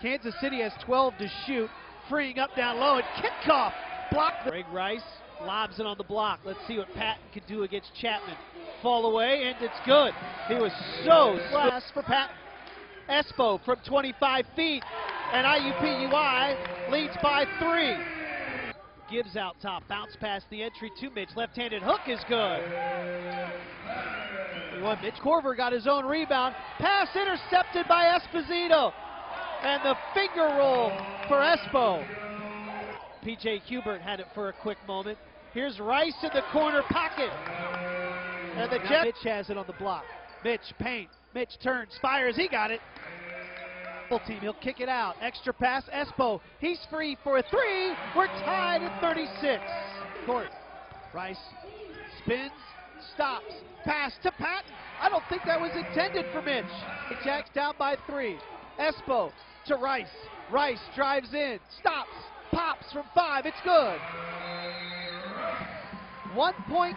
Kansas City has 12 to shoot, freeing up down low, and kickoff blocked. Greg Rice lobs it on the block. Let's see what Patton can do against Chapman. Fall away, and it's good. He was so fast for Patton. Espo from 25 feet, and IUPUI leads by three. Gives out top, bounce past the entry to Mitch. Left-handed hook is good. Mitch Korver got his own rebound. Pass intercepted by Esposito. And the finger roll for Espo. PJ Hubert had it for a quick moment. Here's Rice in the corner pocket. And the Jet. Mitch has it on the block. Mitch, paint. Mitch turns, fires. He got it. Full team. He'll kick it out. Extra pass. Espo. He's free for a three. We're tied at 36. Court. Rice spins, stops, pass to Patton. I don't think that was intended for Mitch. Jags down by three. Espo to Rice. Rice drives in, stops, pops from five. It's good. One point.